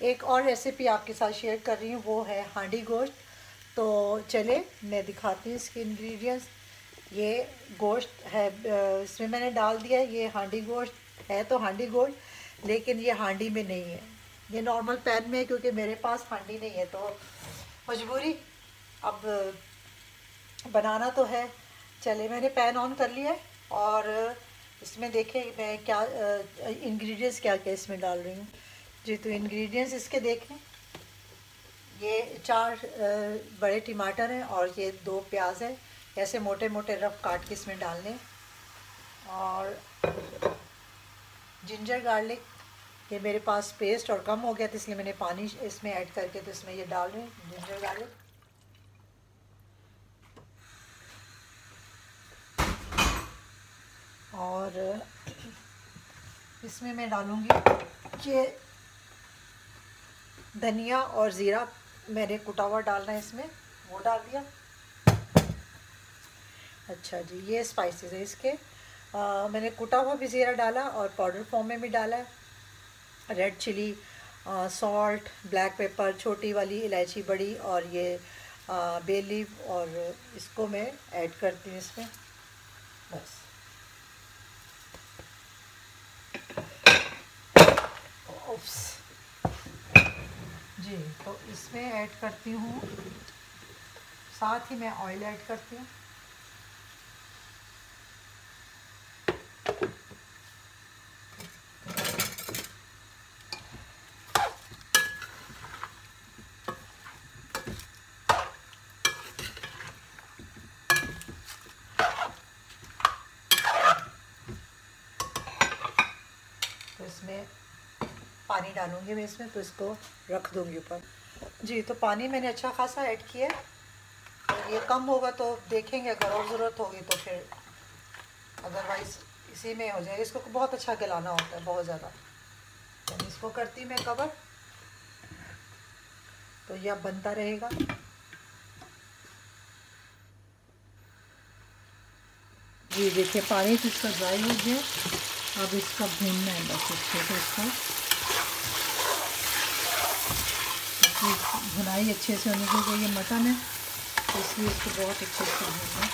एक और रेसिपी आपके साथ शेयर कर रही हूँ, वो है हांडी गोश्त। तो चले, मैं दिखाती हूँ इसके इंग्रेडिएंट्स ये गोश्त है इसमें मैंने डाल दिया ये हांडी गोश्त है तो हांडी गोश्त, लेकिन ये हांडी में नहीं है। ये नॉर्मल पैन में है क्योंकि मेरे पास हांडी नहीं है तो मजबूरी। अब बनाना तो है। चले, मैंने पैन ऑन कर लिया है और इसमें देखें मैं क्या इंग्रेडिएंट्स क्या क्या इसमें डाल रही हूँ। जी तो इंग्रेडिएंट्स इसके देखें। ये चार बड़े टमाटर हैं और ये दो प्याज है। ऐसे मोटे मोटे रफ काट के इसमें डालने और जिंजर गार्लिक ये मेरे पास पेस्ट और कम हो गया था, इसलिए मैंने पानी इसमें ऐड करके तो इसमें ये डाल रही हूँ जिंजर गार्लिक और इसमें मैं डालूँगी, ये धनिया और ज़ीरा मैंने कुटा हुआ डालना है इसमें वो डाल दिया। अच्छा जी ये स्पाइसेस है इसके। आ, मैंने कुटा हुआ भी ज़ीरा डाला और पाउडर फॉर्म में भी डाला है। Red chilli salt black pepper छोटी वाली इलायची बड़ी और ये बे लीव और इसको मैं ऐड करती हूँ इसमें। बस। जी तो इसमें ऐड करती हूँ। साथ ही मैं ऑयल ऐड करती हूँ। तो इसमें पानी डालूँगी मैं इसमें तो इसको रख दूँगी ऊपर। जी तो पानी मैंने अच्छा खासा ऐड किया तो ये कम होगा तो देखेंगे, अगर और ज़रूरत होगी तो फिर अदरवाइज़ इसी में हो जाएगा। इसको बहुत अच्छा गलाना होता है, बहुत ज़्यादा। तो इसको करती मैं कवर तो यह बनता रहेगा। जी, देखिए, पानी तो इसका ड्राई हो गया। अब इसका भूनना है, बस अच्छे से इसको। भुनाई अच्छे से होने क्योंकि ये मटन है तो इसलिए इसको बहुत अच्छे से भूनना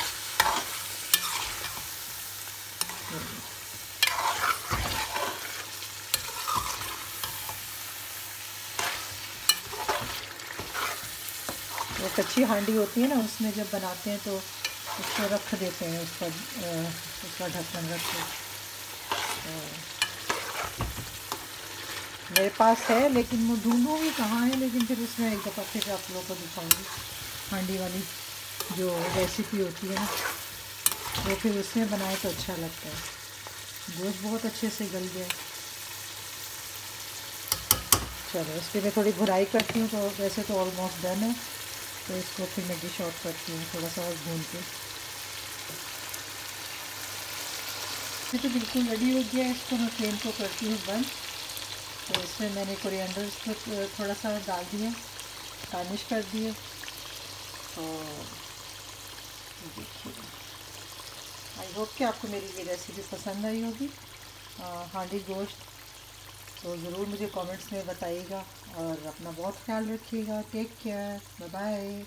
वो कच्ची हांडी होती है ना, उसमें जब बनाते हैं तो उसको रख देते हैं, उसका उसका ढक्कन रख के। मेरे पास है, लेकिन वो ढूंढूँगी कहाँ है, लेकिन फिर उसमें एक दफ़ा फिर आप लोगों को दिखाऊँगी। हांडी वाली जो रेसिपी होती है ना, वो फिर उसमें बनाए तो अच्छा लगता है। गोश्त बहुत अच्छे से गल गया चलो, इसकी मैं थोड़ी भुराई करती हूँ तो वैसे तो ऑलमोस्ट डन है। तो इसको फिर मैं डिश आउट करती हूँ, थोड़ा सा और भून के। ये तो बिल्कुल रेडी हो गया इसको मैं फ्लेम को करती हूँ बंद। तो इसमें मैंने कोरिएंडर को थोड़ा सा डाल दिया, गार्निश कर दिए तो देखिए। आई होप कि आपको मेरी ये रेसिपी पसंद आई होगी। हांडी गोश्त तो ज़रूर मुझे कमेंट्स में बताइएगा और अपना बहुत ख्याल रखिएगा। Take care bye bye